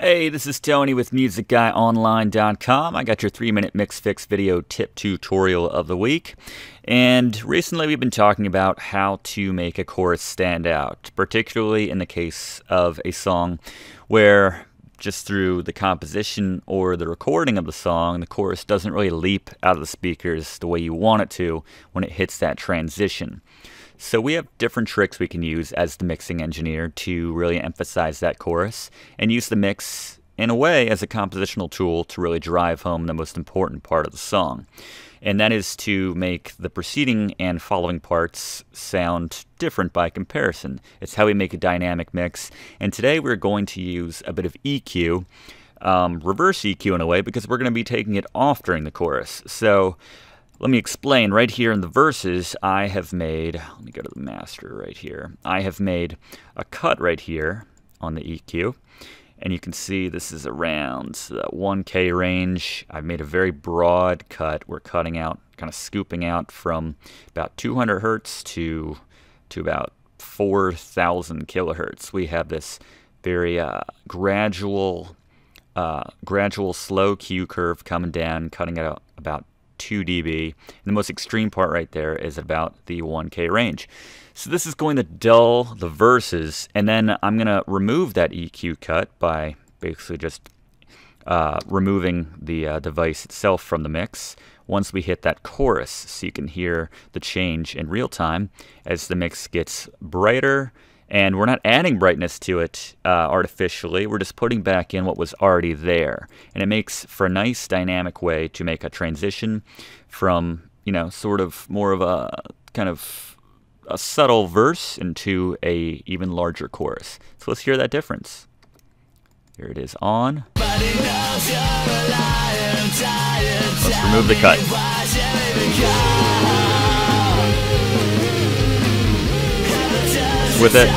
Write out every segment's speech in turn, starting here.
Hey, this is Tony with MusicGuyOnline.com. I got your three minute mix fix video tip tutorial of the week. And recently we've been talking about how to make a chorus stand out, particularly in the case of a song where just through the composition or the recording of the song, the chorus doesn't really leap out of the speakers the way you want it to when it hits that transition. So we have different tricks we can use as the mixing engineer to really emphasize that chorus and use the mix in a way as a compositional tool to really drive home the most important part of the song. And that is to make the preceding and following parts sound different by comparison. It's how we make a dynamic mix. And today we're going to use a bit of EQ, um, reverse EQ in a way, because we're going to be taking it off during the chorus. So let me explain. Right here in the verses, I have made, let me go to the master right here. I have made a cut right here on the EQ. And you can see this is around the 1K range. I've made a very broad cut. We're cutting out, kind of scooping out from about 200 hertz to, to about 4,000 kilohertz. We have this very uh, gradual, uh, gradual slow Q curve coming down, cutting it out about 2 dB. And the most extreme part right there is about the 1K range. So this is going to dull the verses, and then I'm going to remove that EQ cut by basically just uh, removing the uh, device itself from the mix once we hit that chorus so you can hear the change in real time as the mix gets brighter and we're not adding brightness to it uh, artificially. We're just putting back in what was already there. And it makes for a nice dynamic way to make a transition from, you know, sort of more of a kind of a subtle verse into a even larger chorus. So let's hear that difference. Here it is on. Let's remove the cut with it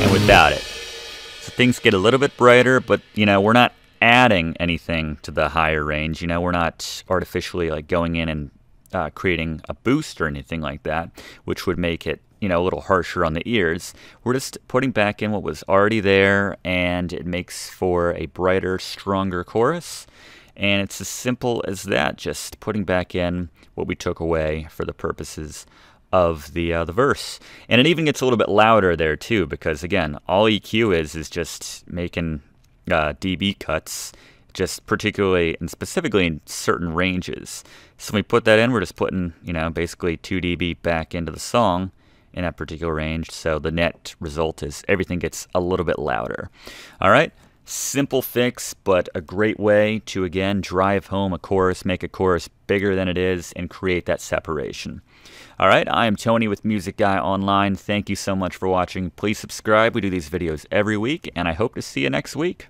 and without it. So things get a little bit brighter, but you know, we're not adding anything to the higher range. You know, we're not artificially like going in and uh, creating a boost or anything like that, which would make it, you know, a little harsher on the ears. We're just putting back in what was already there, and it makes for a brighter, stronger chorus. And it's as simple as that, just putting back in what we took away for the purposes of the uh, the verse, and it even gets a little bit louder there too, because again, all EQ is is just making uh, dB cuts, just particularly and specifically in certain ranges. So when we put that in, we're just putting you know basically two dB back into the song in that particular range. So the net result is everything gets a little bit louder. All right. Simple fix, but a great way to again drive home a chorus, make a chorus bigger than it is, and create that separation. All right, I am Tony with Music Guy Online. Thank you so much for watching. Please subscribe. We do these videos every week, and I hope to see you next week.